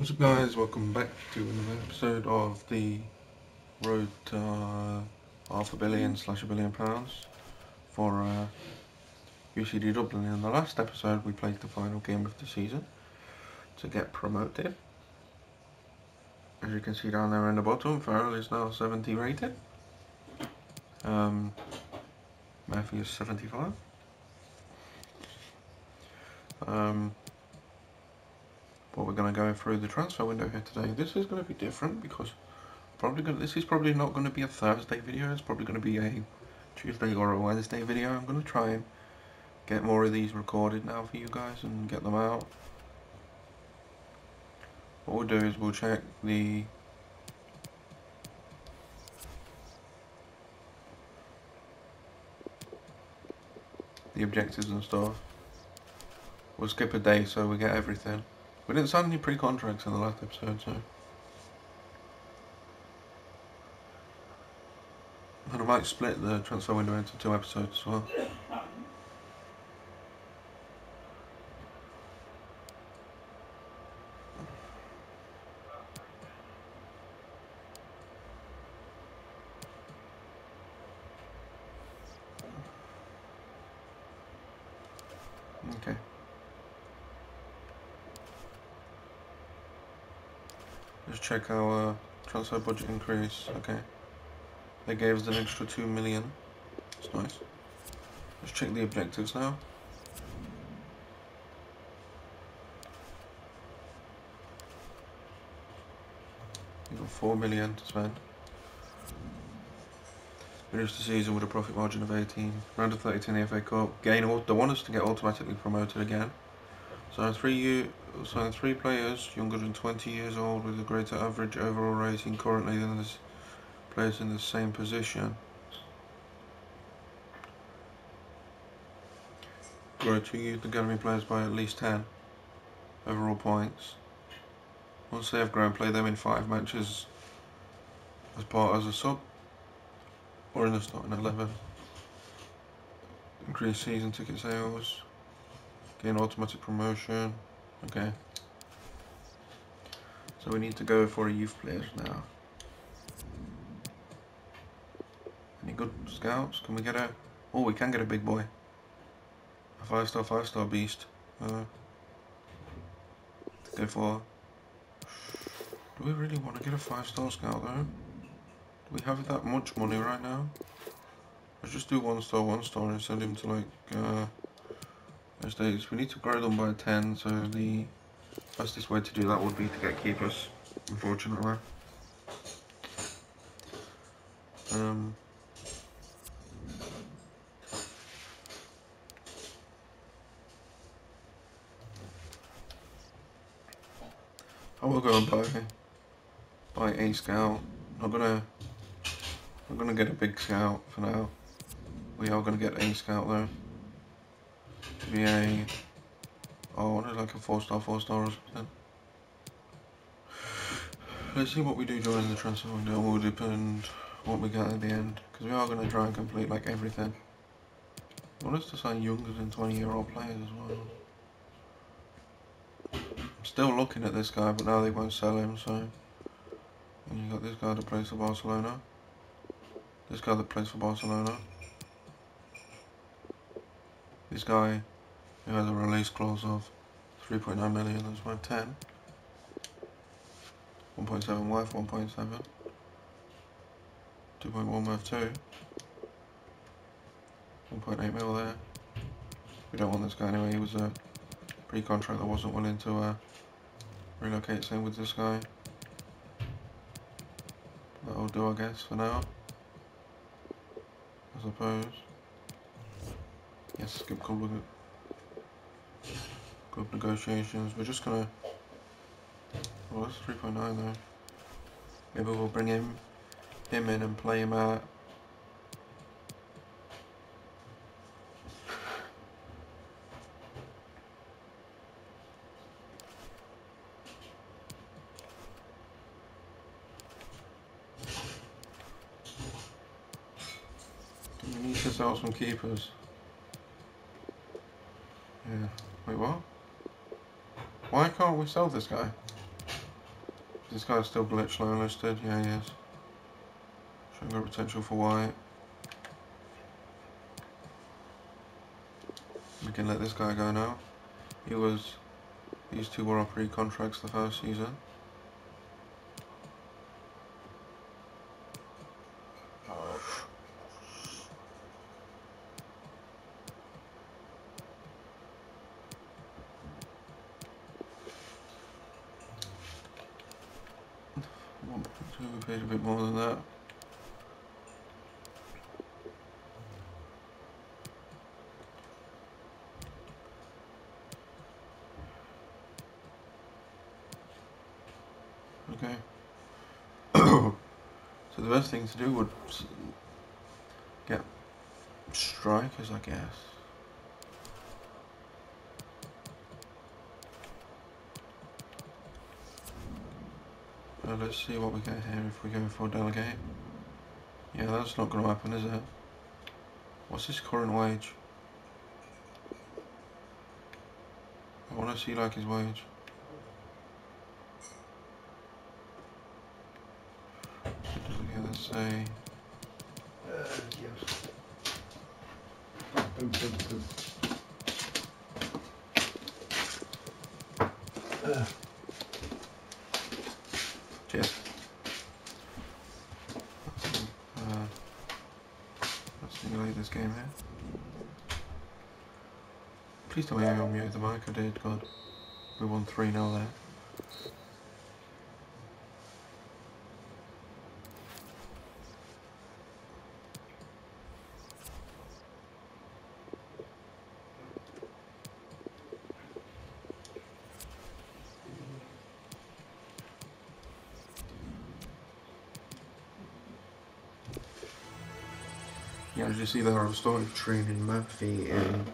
What's up guys, welcome back to another episode of the road to uh, half a billion slash a billion pounds for uh, UCD Dublin. In the last episode we played the final game of the season to get promoted. As you can see down there in the bottom, Farrell is now 70 rated. Um, Murphy is 75. Um, but we're going to go through the transfer window here today. This is going to be different because probably going this is probably not going to be a Thursday video. It's probably going to be a Tuesday or a Wednesday video. I'm going to try and get more of these recorded now for you guys and get them out. What we'll do is we'll check the the objectives and stuff. We'll skip a day so we get everything. We didn't sign any pre-contracts in the last episode, so... And I might split the transfer window into two episodes as well. Okay. Let's check our uh, transfer budget increase. Okay. They gave us an extra 2 million. That's nice. Let's check the objectives now. We've got 4 million to spend. Finish the season with a profit margin of 18. Round of 32 in the FA Cup. Gain, they want us to get automatically promoted again. So three, so three players younger than 20 years old with a greater average overall rating currently than the players in the same position. Grow two youth academy players by at least 10 overall points. Once they have grown, play them in five matches as part as a sub or in the starting 11. Increase season ticket sales. Gain automatic promotion. Okay. So we need to go for a youth players now. Any good scouts? Can we get a... Oh, we can get a big boy. A five star, five star beast. Uh, go for... Do we really want to get a five star scout though? Do we have that much money right now? Let's just do one star, one star and send him to like... Uh, we need to grow them by 10, so the fastest way to do that would be to get keepers, unfortunately. Um, I will go and buy buy a scout. I'm gonna I'm gonna get a big scout for now. We are gonna get a scout though be a oh, I wanted like a four star, four star or something. Let's see what we do during the transfer window. It Will depend what we get at the end because we are going to try and complete like everything. I want us to sign younger than 20 year old players as well. I'm still looking at this guy, but now they won't sell him. So, and you got this guy that plays for Barcelona. This guy that plays for Barcelona. This guy who has a release clause of 3.9 million that's worth 10. 1.7 worth 1.7. 2.1 worth 2. 1.8 mil there. We don't want this guy anyway, he was a pre-contract that wasn't willing to uh, relocate, same with this guy. That'll do I guess for now. I suppose. Yes, skip cool with it group negotiations. We're just gonna. Well, that's 3.9 though. Maybe we'll bring him him in and play him out. We need to sell some keepers. Yeah. Wait, what? Why can't we sell this guy? This guy's still glitch low listed. Yeah, he is. Showing got potential for white. We can let this guy go now. He was. These two were our pre-contracts the first season. One point two, we paid a bit more than that. Okay. so best thing to do would get strikers, I guess. Let's see what we get here if we go for delegate. Yeah, that's not going to happen, is it? What's his current wage? I want to see like his wage. Okay, let's say Uh, yes. Boop, boop, boop. Uh, let's simulate this game here. Please tell me I unmuted the mic. I did. God, we won three 0 there. You see there, I've started training Murphy in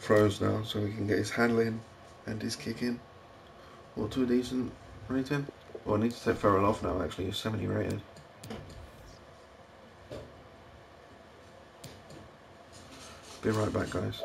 throws now, so we can get his handling and his kicking all to a decent rating. Well, I need to take Farrell off now, actually, he's 70 rated. Be right back, guys.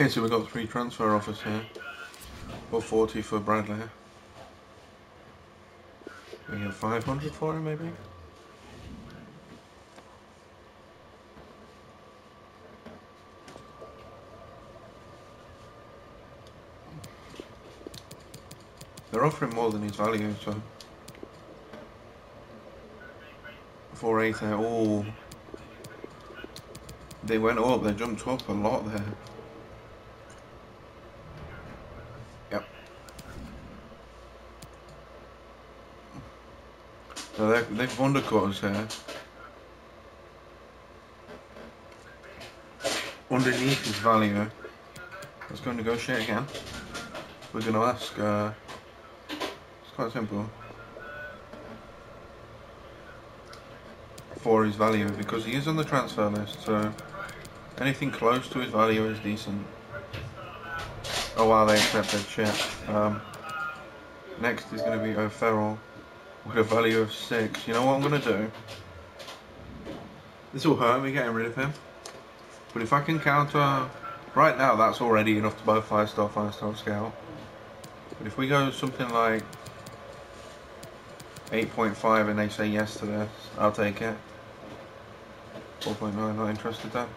Okay, so we've got three transfer offers here. 440 for Bradley. We have 500 for him, maybe? They're offering more than his value, so... 480, oh... They went up, they jumped up a lot there. They've undercut us here. Underneath his value, let's go negotiate again. We're going to ask, uh, it's quite simple. For his value, because he is on the transfer list, so anything close to his value is decent. Oh wow, they accepted shit. Um, next is going to be O'Farrell with a value of 6. You know what I'm going to do? This will hurt me getting rid of him. But if I can counter... Right now, that's already enough to buy a 5 star, 5 star scale. But if we go something like 8.5 and they say yes to this, I'll take it. 4.9, not interested then.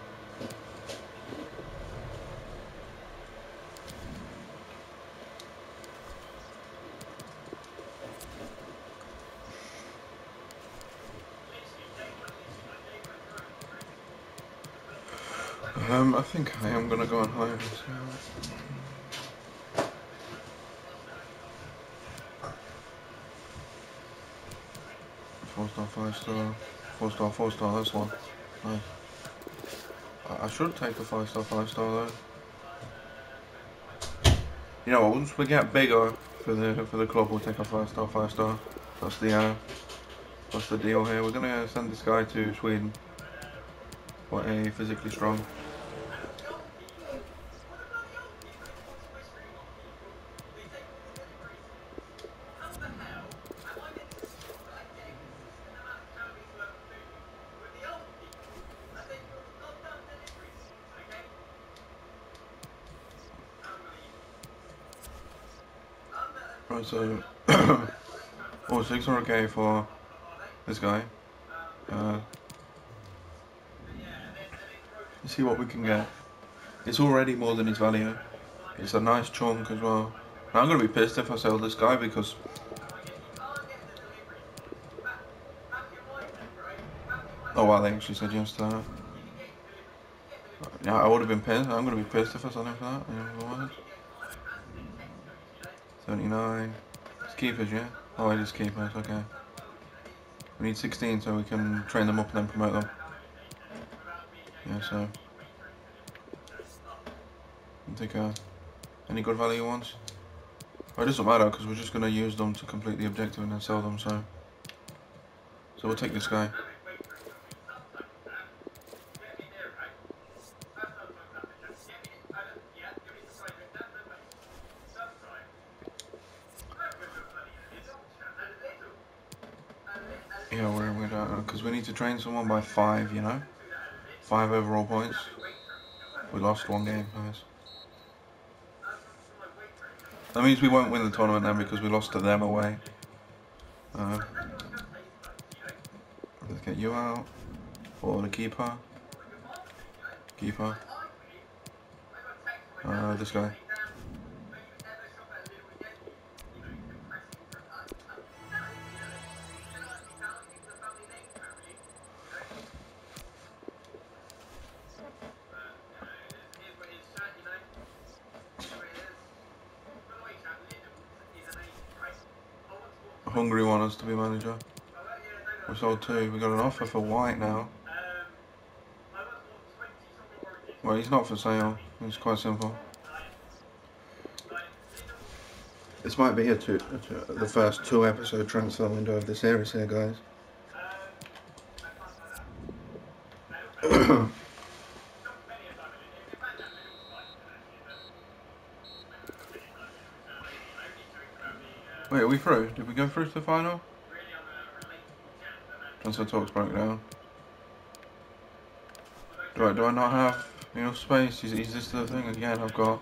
Um, I think I am gonna go on higher. Four star, five star, four star, four star. That's one. Nice. I, I should take a five star, five star though. You know, once we get bigger for the for the club, we'll take a five star, five star. That's the uh, that's the deal here. We're gonna send this guy to Sweden. What a physically strong. Right, so oh, 600k for this guy. Uh, let's see what we can get. It's already more than his value. It's a nice chunk as well. Now, I'm gonna be pissed if I sell this guy because Oh wow, they actually said yes to that. Yeah, I would have been pissed. I'm gonna be pissed if I sold him for that. 79. It's keepers, yeah? Oh, it is keepers, okay. We need 16 so we can train them up and then promote them. Yeah, so... Take a, any good value ones? Well, it doesn't matter because we're just going to use them to complete the objective and then sell them, so... So we'll take this guy. Yeah, we're, we're because we need train someone by five, you know? Five overall points. We lost one game, guys. That means we won't win the tournament then because we lost to them away. Uh, let's get you out. For the keeper. Keeper. Uh, this guy. We sold two. We got an offer for White now. Well, he's not for sale. It's quite simple. This might be a two, a the first two episode transfer window of the series here, guys. Wait, are we through? Did we go through to the final? Transfer talks broke down. Do I, do I not have enough space? Is, is this the thing again I've got?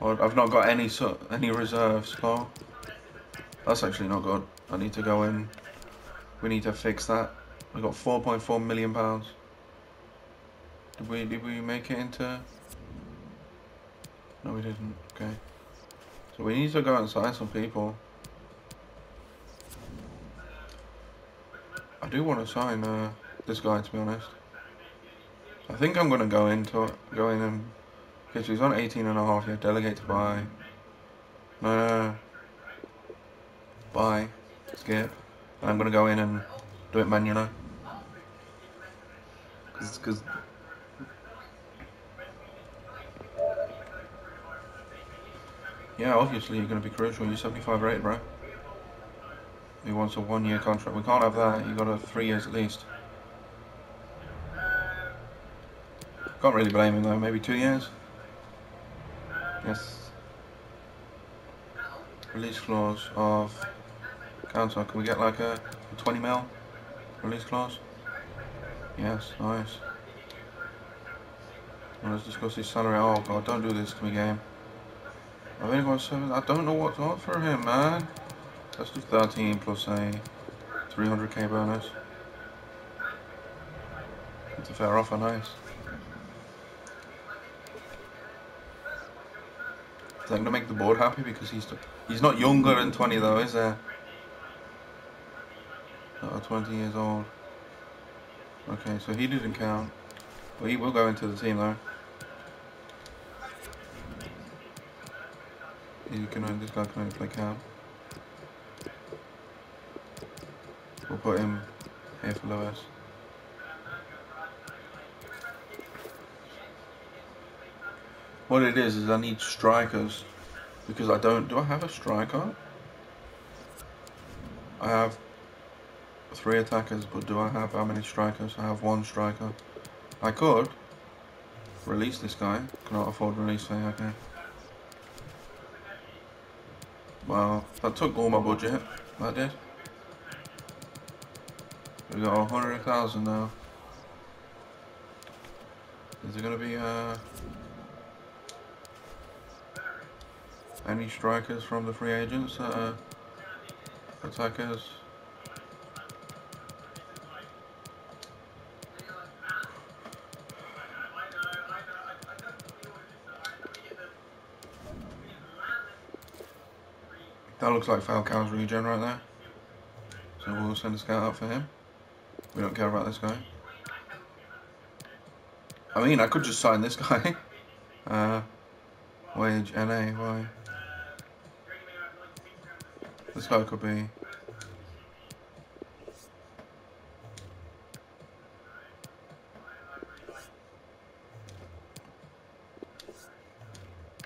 Or I've not got any so, any reserves, Paul. That's actually not good. I need to go in. We need to fix that. We got 4.4 million pounds. Did we did we make it into? No, we didn't. Okay. So we need to go and sign some people. I do want to sign uh, this guy to be honest. I think I'm going to go into it, go in and because he's on 18 and a half yeah, delegate to buy. No, no, no. Buy. Skip. And I'm going to go in and do it manually. Because Yeah, obviously you're going to be crucial. You're 75 rated, bro. He wants a one-year contract. We can't have that. you got to three years at least. Can't really blame him though. Maybe two years. Yes. Release clause of council. Can we get like a 20 mil release clause? Yes, nice. Well, let's discuss his salary. Oh god, don't do this to me, game. I've only got seven. I don't know what to offer him, man. Let's do 13 plus a 300k bonus. It's a fair offer, nice. Is that going to make the board happy because he's he's not younger than 20 though, is there? Oh, 20 years old. Okay, so he didn't count. Well, he will go into the team though. You can only, this guy can only play cam. Him here for Lewis. What it is is I need strikers because I don't. Do I have a striker? I have three attackers, but do I have how many strikers? I have one striker. I could release this guy. Cannot afford release fee. Okay. Well, that took all my budget. That did. We got a hundred thousand now. Is there gonna be uh any strikers from the free agents uh attackers? That looks like Falcao's regen right there. So we'll send a scout out for him. We don't care about this guy. I mean, I could just sign this guy. Uh, wage, NA, why? This guy could be... Yeah,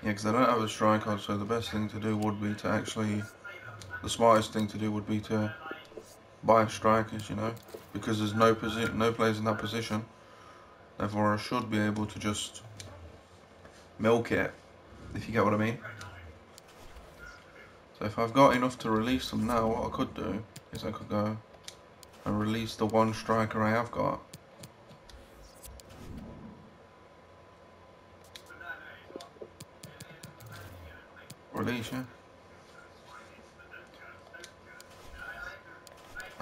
because I don't have a striker, so the best thing to do would be to actually... The smartest thing to do would be to buy strikers, you know, because there's no position, no players in that position. Therefore, I should be able to just milk it, if you get what I mean. So if I've got enough to release them now, what I could do is I could go and release the one striker I have got. Release, yeah.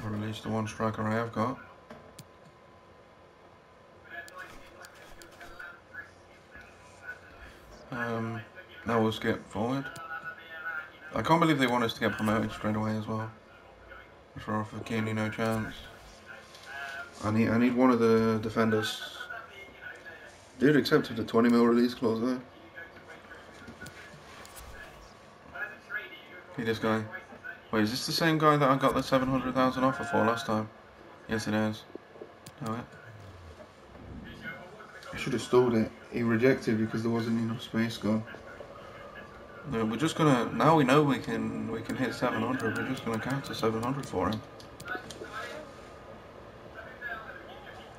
Release the one striker I have got. Um, now we'll skip forward. I can't believe they want us to get promoted straight away as well. For Fekini, no chance. I need I need one of the defenders. Dude accepted a 20 mil release clause there. Hey, this guy. Wait, is this the same guy that I got the 700,000 offer for last time? Yes, it is. It. I should have stalled it. He rejected because there wasn't enough space gone. No, we're just gonna. Now we know we can we can hit 700. We're just gonna count to 700 for him.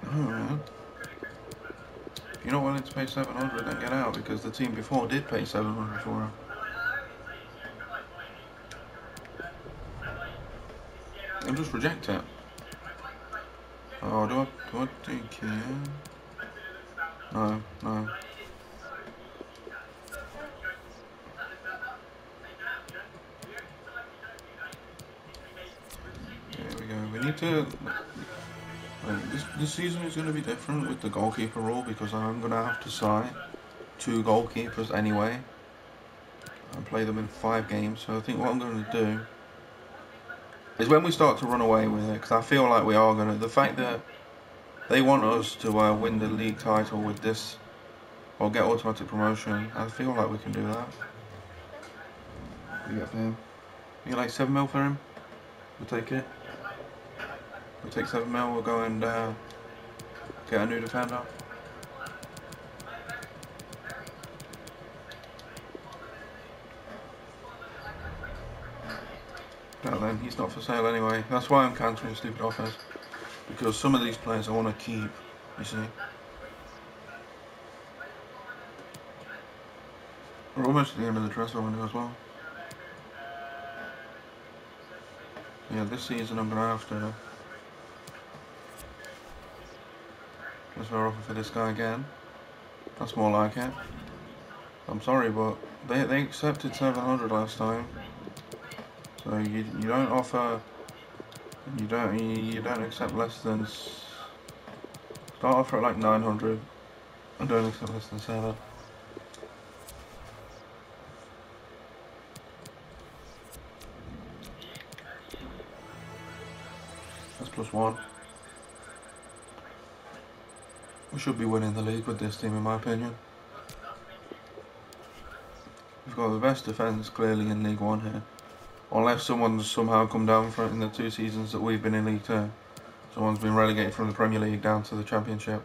Oh man. If you're not willing to pay 700, then get out because the team before did pay 700 for him. I'll just reject it. Oh, do I, do I take it? No, no. There we go. We need to... Um, this, this season is going to be different with the goalkeeper rule because I'm going to have to sign two goalkeepers anyway. and play them in five games. So I think what I'm going to do is when we start to run away with it, because I feel like we are going to. The fact that they want us to uh, win the league title with this or get automatic promotion, I feel like we can do that. What you get for him? You get like 7 mil for him? We'll take it. We'll take 7 mil, we'll go and uh, get a new defender. He's not for sale anyway. That's why I'm cancelling stupid offers. Because some of these players I want to keep, you see. We're almost at the end of the transfer window as well. Yeah, this season I'm going to have to transfer offer for this guy again. That's more like it. I'm sorry, but they, they accepted 700 last time. So you you don't offer you don't you don't accept less than start offer at like 900 and don't accept less than seven. That's plus one. We should be winning the league with this team in my opinion. We've got the best defence clearly in League One here. Unless someone's somehow come down from in the two seasons that we've been in League Two. Someone's been relegated from the Premier League down to the Championship,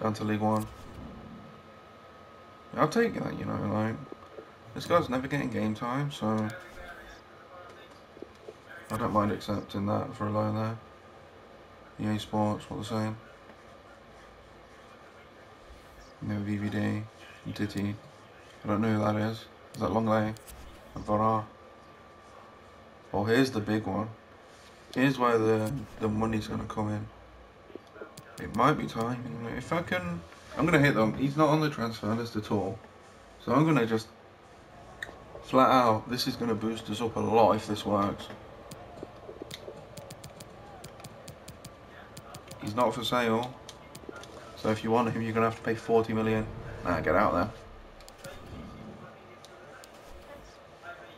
down to League One. I'll take that, you know, like, this guy's never getting game time, so I don't mind accepting that for a loan there. EA Sports, what they're saying. No VVD, Titi. I don't know who that is. Is that Longley? Vara? Oh, here's the big one. Here's where the, the money's going to come in. It might be time. If I can... I'm going to hit them. He's not on the transfer list at all. So I'm going to just... Flat out, this is going to boost us up a lot if this works. He's not for sale. So if you want him, you're going to have to pay 40 million. Nah, get out there.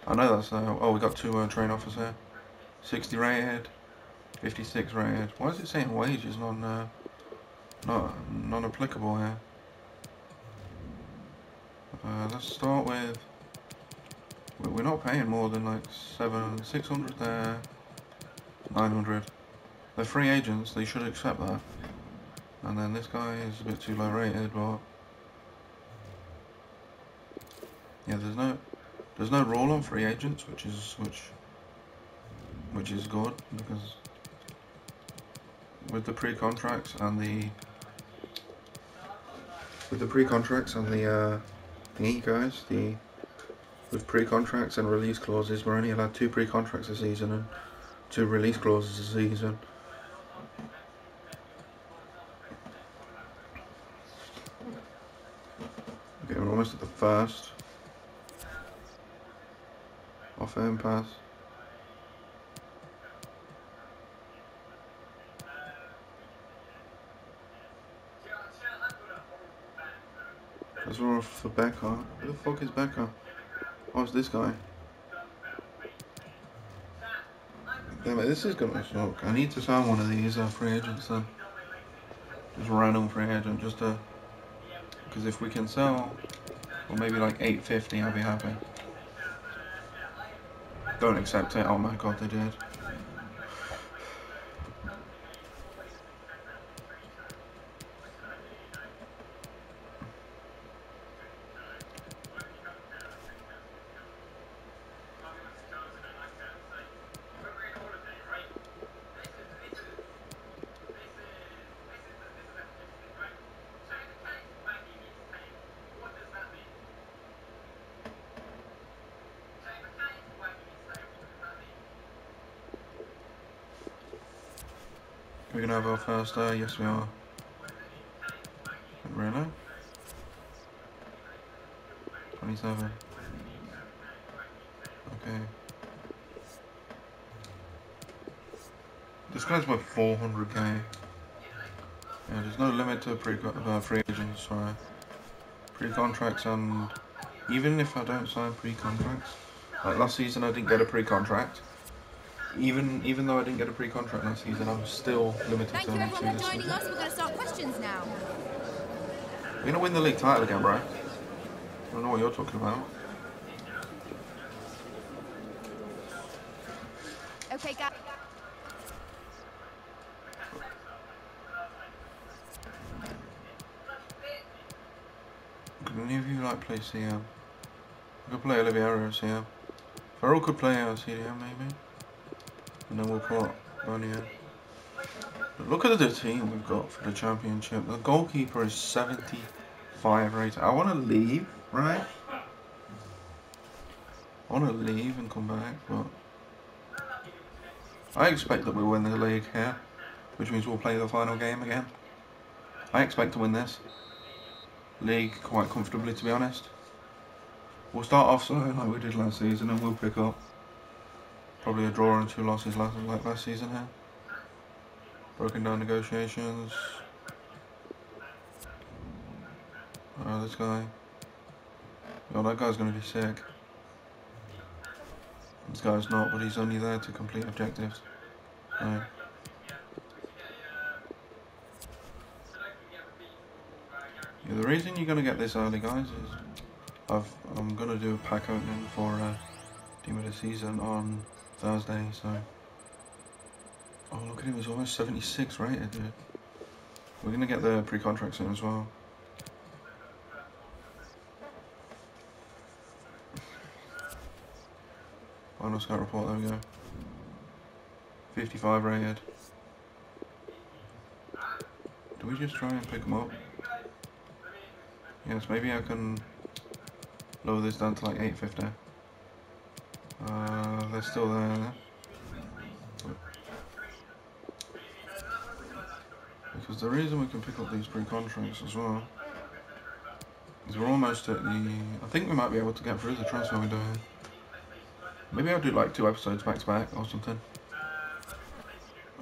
I know that's, uh, oh, we got two uh, train offers here. 60 rated, 56 rated. Why is it saying wages non, uh, not, non-applicable here? Uh, let's start with, we're not paying more than like seven, 600 there, 900. They're free agents, they should accept that. And then this guy is a bit too low rated, but yeah, there's no there's no rule on free agents, which is which which is good because with the pre-contracts and the with the pre-contracts and the uh, the guys, the with pre-contracts and release clauses, we're only allowed two pre-contracts a season and two release clauses a season. Okay, we're almost at the first. Off pass. That's all for Becker. Who the fuck is Becker? Oh, it's this guy. Damn it, this is gonna suck. I need to sign one of these uh, free agents then. Just random free agent, just to... Because if we can sell, or maybe like 850, I'll be happy. Don't accept it. Oh my god, they did. We're gonna have our first, day? yes we are. Really? 27. Okay. This guy's worth 400k. Yeah, there's no limit to pre uh, free agents, sorry. Pre-contracts and even if I don't sign pre-contracts, like last season I didn't get a pre-contract. Even even though I didn't get a pre-contract last season, I'm still limited Thank to you only two everyone for this joining season. us. We're going to start questions now. We're gonna win the league title again, bro. I don't know what you're talking about. Okay, guys. Could any of you like play CM? I could play Oliviero CM. Farrell could play uh, our CDM maybe. And then we'll put. But look at the team we've got for the championship. The goalkeeper is 75 rated. I want to leave, right? I want to leave and come back, but I expect that we'll win the league here, which means we'll play the final game again. I expect to win this league quite comfortably, to be honest. We'll start off slow like we did last season, and we'll pick up probably a draw and two losses last like last season here. Broken down negotiations. Oh, this guy. Oh, that guy's gonna be sick. This guy's not, but he's only there to complete objectives. Right. Yeah, the reason you're gonna get this early, guys, is I've I'm gonna do a pack opening for uh, team of the season on Thursday. So, oh look at him, he's almost 76 rated, dude. We're gonna get the pre-contract soon as well. Final scout report. There we go. 55 rated. Do we just try and pick them up? Yes, maybe I can lower this down to like 850. Uh, they're still there. Because the reason we can pick up these pre-contracts as well is we're almost at the... I think we might be able to get through the transfer window here. Maybe I'll do like two episodes back to back or something.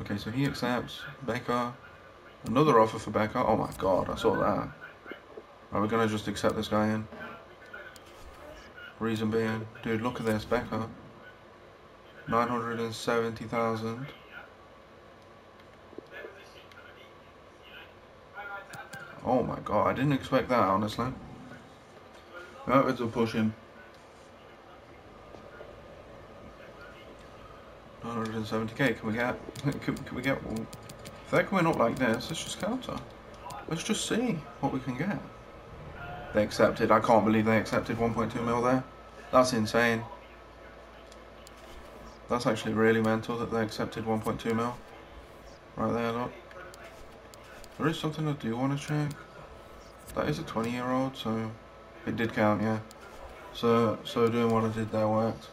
Okay, so he accepts Becker. Another offer for Becker. Oh my god, I saw that. Are we gonna just accept this guy in? Reason being, dude, look at this, Becker. 970,000. Oh my god, I didn't expect that, honestly. United will push him. 970k, can we get, can, can we get, if they're coming up like this, let's just counter. Let's just see what we can get. They accepted. I can't believe they accepted 1.2 mil there. That's insane. That's actually really mental that they accepted 1.2 mil. Right there, look. There is something I do want to check. That is a 20 year old, so it did count, yeah. So, so doing what I did there worked.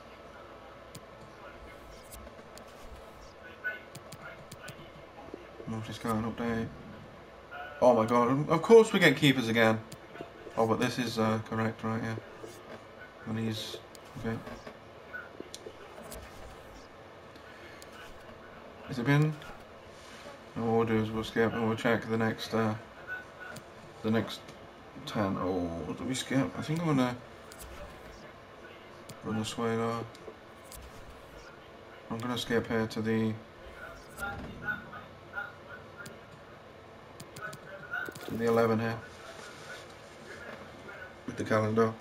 Multi-scan update. Oh my god, of course we get keepers again. Oh, but this is uh, correct, right? And he's okay. Has it been? And what we'll is skip and we'll check the next, uh, the next ten. Oh, did we skip? I think I'm gonna run this way. I'm gonna skip here to the to the 11 here with the calendar.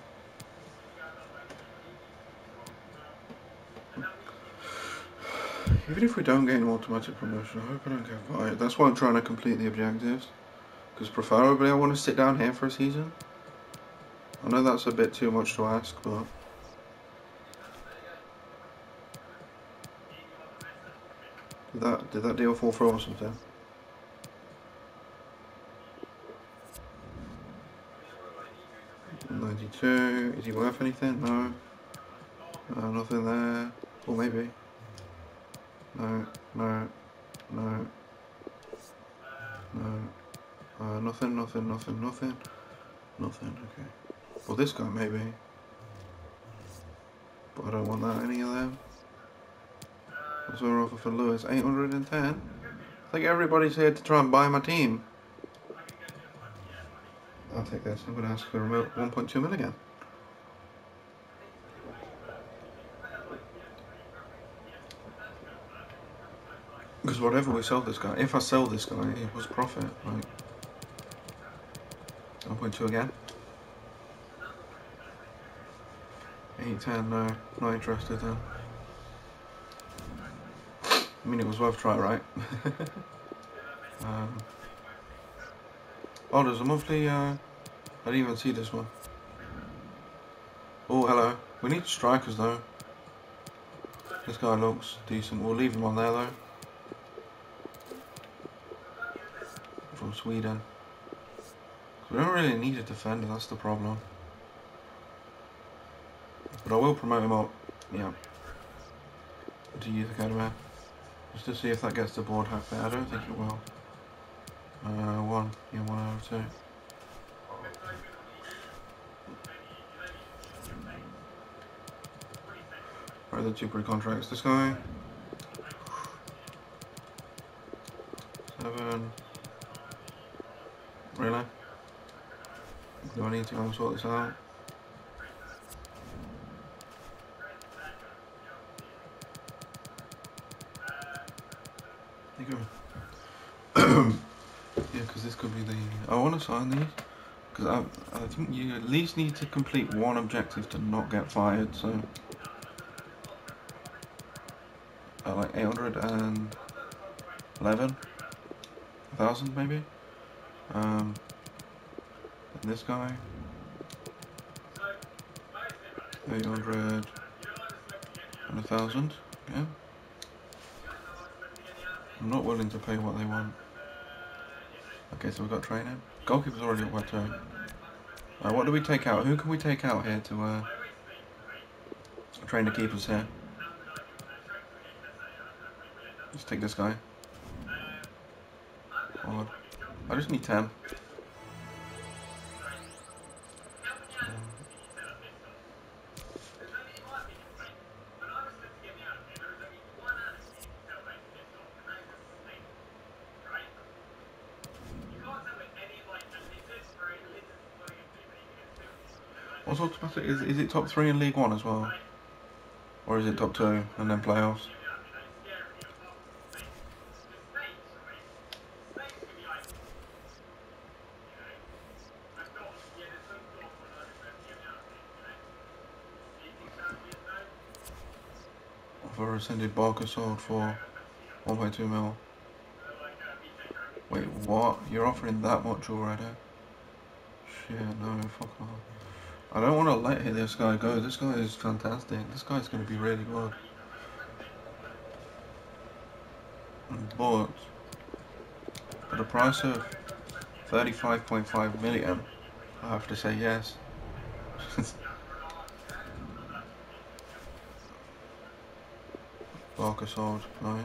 Even if we don't get an automatic promotion, I hope I don't get fired. That's why I'm trying to complete the objectives. Because preferably I want to sit down here for a season. I know that's a bit too much to ask, but... Did that, did that deal fall through or something? Ninety-two. Is he worth anything? No. No, nothing there. Or maybe. No, no, no, no. Uh, nothing, nothing, nothing, nothing. Nothing, okay. Well, this guy maybe. But I don't want that, any of them. What's our offer for Lewis? 810? I think everybody's here to try and buy my team. I'll take this. I'm going to ask for a mil- 1.2 mil again. Whatever we sell this guy, if I sell this guy, it was profit. Like, 1.2 again. 810, no, not interested then. I mean, it was worth try, right? um, oh, there's a monthly, uh, I didn't even see this one. Oh, hello. We need strikers though. This guy looks decent. We'll leave him on there though. From Sweden. We don't really need a defender, that's the problem. But I will promote him up, yeah. To Youth Academy. Just to see if that gets the board hack there. I don't think it will. Uh, one. Yeah, one out of two. Right, the two pre-contracts. This guy. Seven. Really? Do I need to go and sort this out? There you go. yeah, because this could be the... I want to sign these. Because I, I think you at least need to complete one objective to not get fired, so... Uh, like 811 thousand maybe um and this guy? 800 and a thousand yeah. I'm not willing to pay what they want. Okay so we've got training. Goalkeeper's already by two uh, what do we take out? Who can we take out here to uh train the keepers here? Let's take this guy. I just need 10. What's automatic? Is, is it top three in League One as well? Or is it top two and then playoffs? For rescinded Barker sold for 1.2 mil. Wait, what? You're offering that much already? Shit, no, fuck off. I don't want to let this guy go. This guy is fantastic. This guy's going to be really good. But, for the price of 35.5 million, I have to say yes. Barker sword, nice.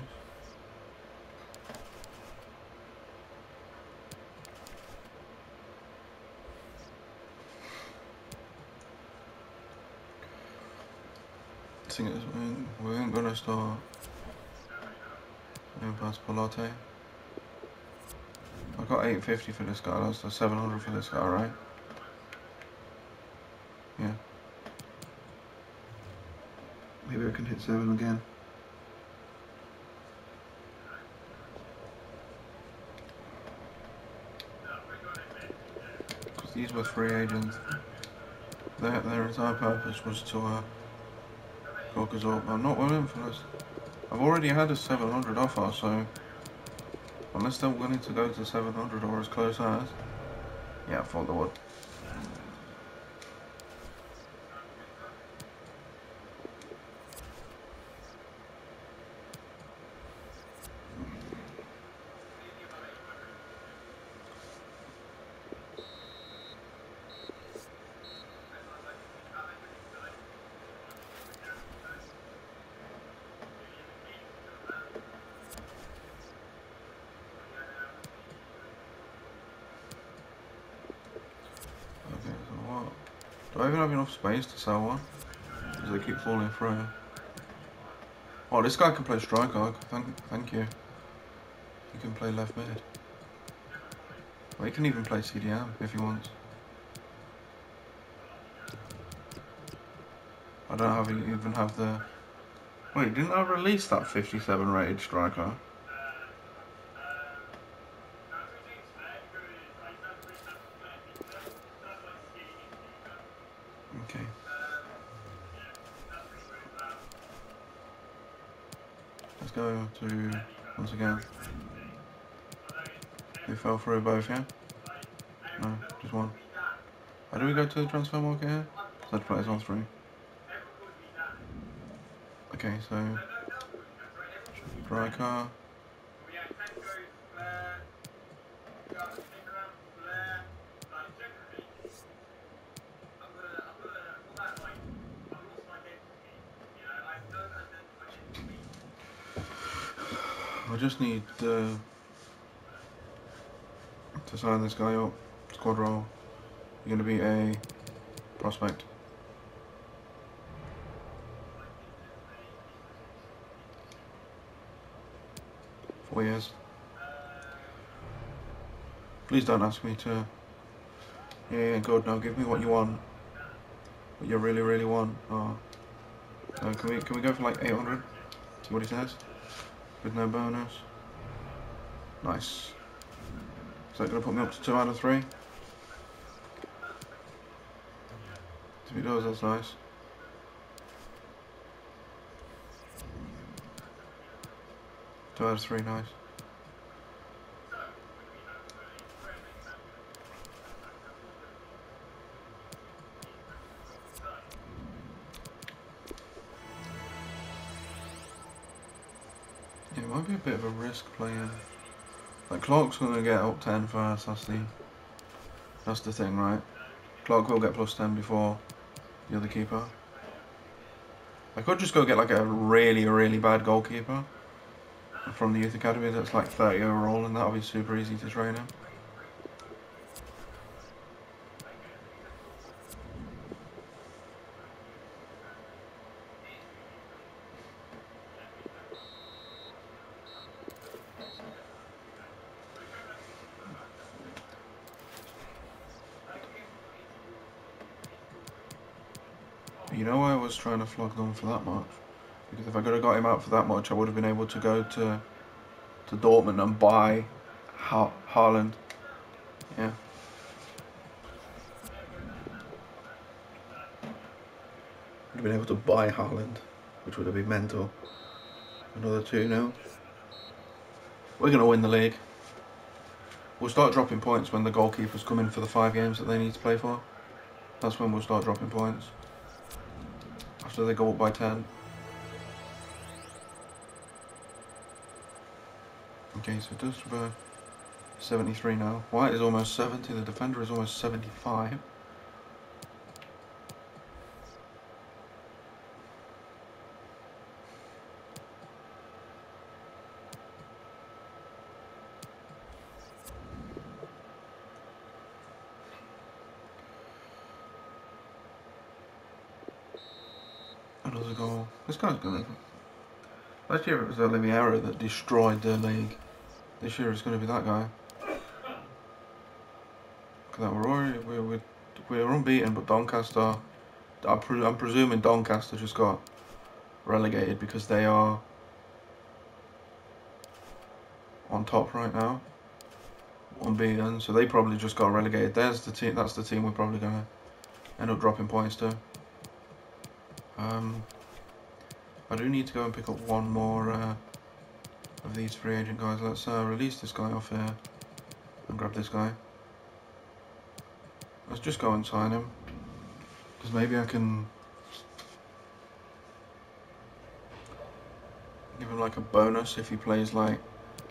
Thing is, we ain't gonna start in past Pilate. I got 850 for this guy, that's the 700 for this guy, right? Yeah. Maybe I can hit 7 again. These were free agents. Their, their entire purpose was to uh, us up. I'm not willing for this. I've already had a 700 offer, so unless they're willing to go to 700 or as close as, yeah, I thought they would. Okay, so what? Do I even have enough space to sell one? Because they keep falling through. Oh, this guy can play striker. Thank, thank you. He can play left mid. Well, he can even play CDM if he wants. I don't have even have the. Wait, didn't I release that 57 rated striker? go to, once again. Both, yeah? No, just one. How do we go to the transfer market here? Third players on three. Okay, so Striker. I just need uh, to sign this guy up. Squad role. You're going to be a prospect. Four years. Please don't ask me to. Yeah, yeah, good. Now give me what you want. What you really, really want. Oh. Uh, can we can we go for like 800? See what he says. With no bonus. Nice. Is that going to put me up to two out of three? If it does, that's nice. Two out of three, nice. Yeah, it might be a bit of a risk playing. Like Clark's gonna get up 10 first, that's the that's the thing, right? Clark will get plus 10 before the other keeper. I could just go get like a really, really bad goalkeeper from the youth academy that's like 30 overall and that'll be super easy to train him. You know why I was trying to flog them for that much? Because if I could have got him out for that much, I would have been able to go to to Dortmund and buy ha Haaland. Yeah. Would have been able to buy Haaland, which would have been mental. Another two now. We're going to win the league. We'll start dropping points when the goalkeepers come in for the five games that they need to play for. That's when we'll start dropping points. After they go up by 10. Okay, so it does about 73 now. White is almost 70, the defender is almost 75. Another goal. This guy's gonna. Last year it was Oliveira that destroyed the league. This year it's going to be that guy. That, we're already, we're, we're, unbeaten, but Doncaster, I'm, pre I'm presuming Doncaster just got relegated because they are on top right now. Unbeaten, so they probably just got relegated. There's the team, that's the team we're probably going to end up dropping points to. Um, I do need to go and pick up one more uh, of these free agent guys. Let's uh, release this guy off here and grab this guy. Let's just go and sign him. Because maybe I can give him like a bonus if he plays like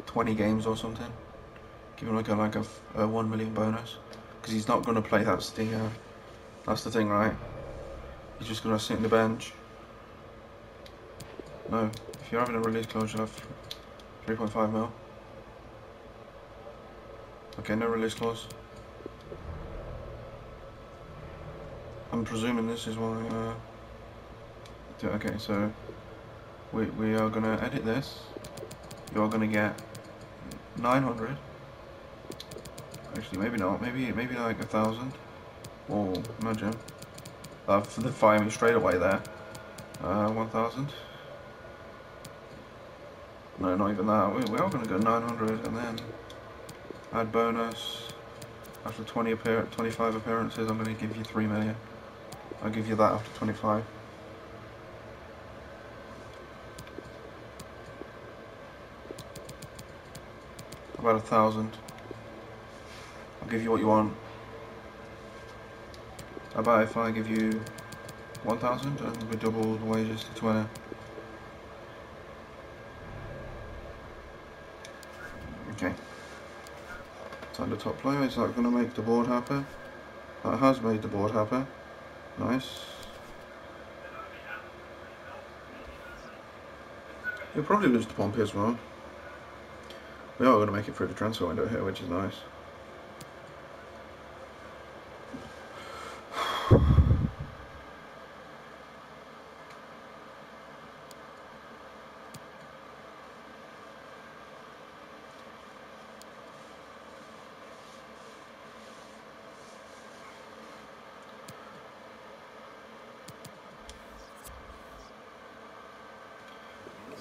20 games or something. Give him like a like a, a 1 million bonus. Because he's not going to play, that's the, uh, that's the thing, right? He's just going to sit in the bench. No, if you're having a release clause, you'll have 3.5 mil. Okay, no release clause. I'm presuming this is why, uh, okay, so we, we are to edit this. You're to get 900. Actually, maybe not. Maybe maybe like a thousand. Or imagine. Uh, for the fire me straight away there. Uh, 1,000. No, not even that. We, we are going to go 900 and then add bonus. After 20 appear 25 appearances, I'm going to give you 3 million. I'll give you that after 25. About a thousand. I'll give you what you want. How about if I give you 1,000 and we double the wages to 20? Okay. So the top player, is that going to make the board happy? That has made the board happy. Nice. You'll probably lose to Pompey as well. We are going to make it through the transfer window here, which is nice.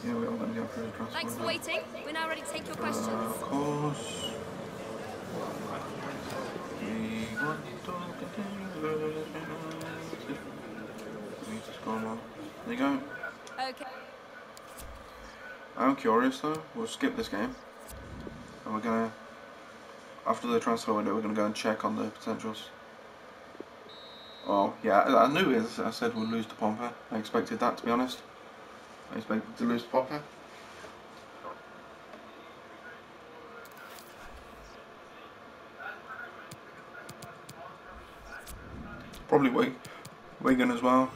Yeah, we are going to go through the transfer Thanks for waiting. We're now ready to take your questions. Of course. We want to continue. We just on. There you go. Okay. I'm curious though. We'll skip this game. And we're gonna, after the transfer window, we're gonna go and check on the potentials. Oh, yeah, I, I knew it. I said we'd lose to Pompey. I expected that, to be honest. I expected to lose to Pompey. Probably Wig Wigan as well,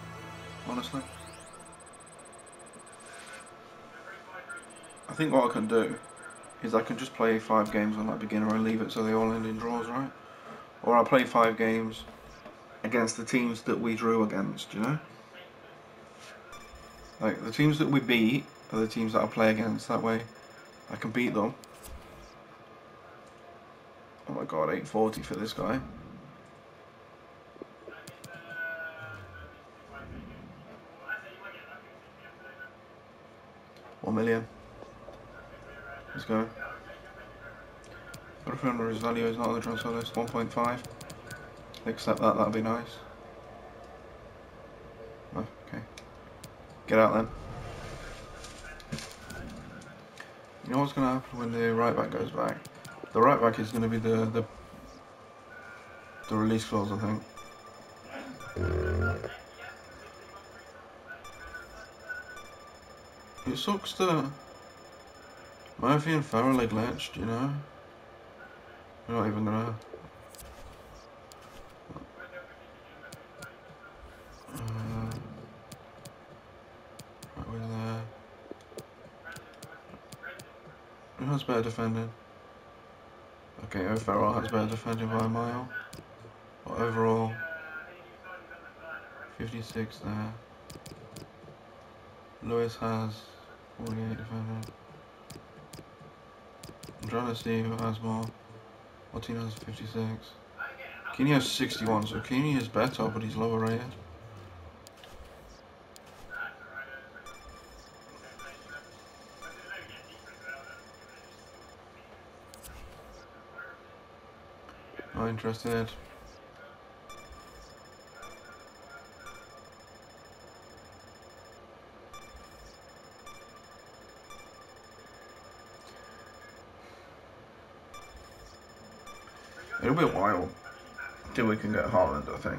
honestly. I think what I can do is I can just play five games on that beginner and leave it so they all end in draws, right? Or I'll play five games against the teams that we drew against, you know? Like, the teams that we beat are the teams that I play against, that way I can beat them. Oh my god, 840 for this guy. Million. Let's go. His value is not on the transfer list. 1.5. Accept that, that'd be nice. Oh, okay. Get out then. You know what's going to happen when the right back goes back? The right back is going to be the, the the release clause, I think. It sucks that Murphy and Farrell are glitched, you know? Not even gonna... Uh. Who has better defending? Okay, O'Farrell has better defending by a mile. But overall, 56 there. Lewis has 48 defending. I'm trying to see who has more. Martino has 56. Keeney has 61, so Keeney is better, but he's lower rated. Not interested. It'll be a while till we can get Haaland, I think.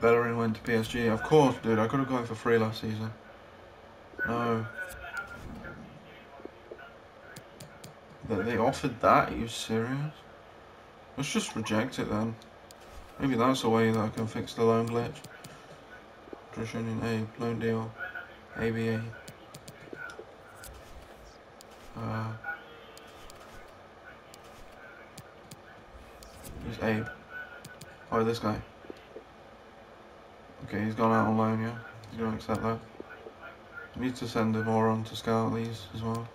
Bellerin went to PSG. Of course, dude. I could have gone for free last season. No. They offered that? Are you serious? Let's just reject it then. Maybe that's a way that I can fix the loan glitch. Tradition in A, loan deal, ABA. Oh, this guy. Okay, he's gone out on loan, yeah? He's gonna accept that. Need to send him more on to scout these as well.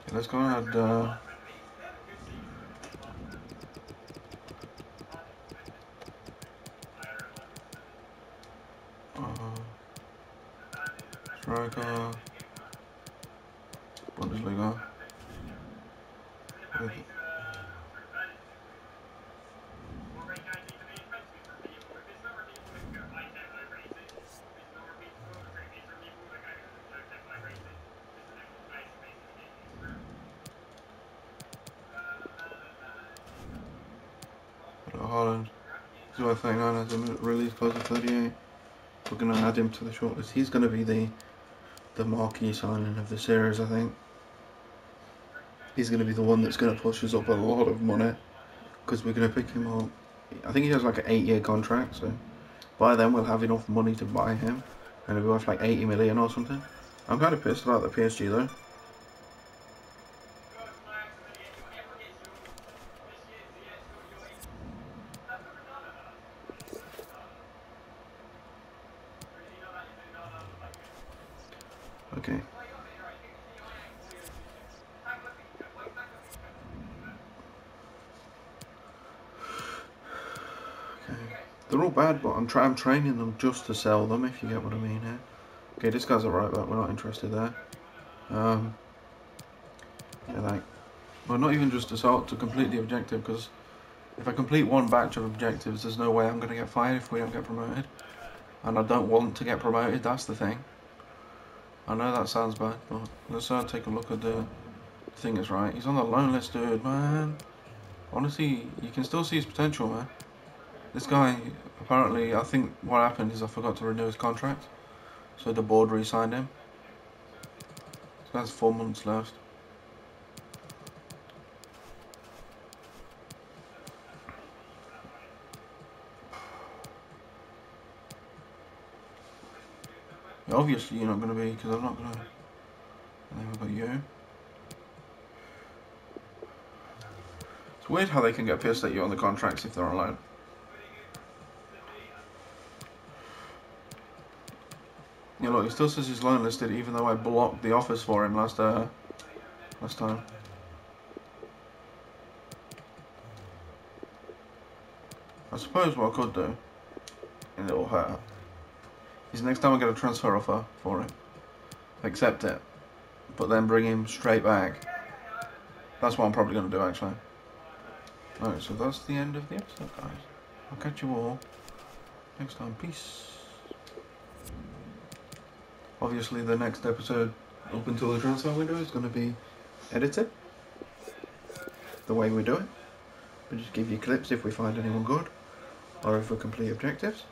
Okay, let's go ahead. Uh, Bundesliga. Haaland. I think 39 as a release close to 38. We're going to add him to the shortlist. He's going to be the the marquee signing of the series, I think. He's going to be the one that's going to push us up a lot of money because we're going to pick him up. I think he has like an eight year contract, so by then we'll have enough money to buy him and it'll be worth like 80 million or something. I'm kind of pissed about the PSG though. Okay. Okay. They're all bad, but I'm, I'm training them just to sell them, if you get what I mean here. Okay, this guy's a right back, we're not interested there. Um, yeah, like, well, not even just to sell, to complete the objective, because if I complete one batch of objectives, there's no way I'm going to get fired if we don't get promoted. And I don't want to get promoted, that's the thing. I know that sounds bad, but let's uh, take a look at the thing is right. He's on the loan list, dude, man. Honestly, you can still see his potential, man. This guy, apparently, I think what happened is I forgot to renew his contract. So the board re-signed him. So that's four months left. Obviously you're not going to be, because I'm not going to... And then we've got you. It's weird how they can get pissed at you on the contracts if they're on Yeah, look, he still says he's loan listed even though I blocked the office for him last uh, last time. I suppose what I could do, and it'll hurt, is next time I get a transfer offer for him, accept it, but then bring him straight back. That's what I'm probably going to do actually. Alright, so that's the end of the episode, guys. I'll catch you all next time. Peace. Obviously, the next episode up until the transfer window is going to be edited the way we do it. We just give you clips if we find anyone good or if we complete objectives.